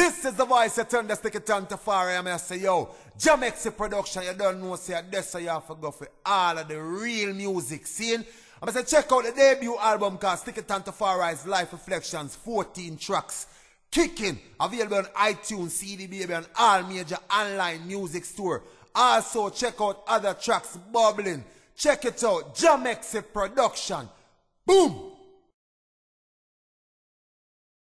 This is the voice you turn the stick it on to far. I'm say, yo, JAHMEXI production, you don't know, say, this so you have to go for all of the real music scene. I'ma say, check out the debut album called Stick It On to Far Eyes Life Reflections, 14 tracks. Kicking, available on iTunes, CD Baby, and all major online music store. Also, check out other tracks bubbling. Check it out, JAHMEXI production. Boom!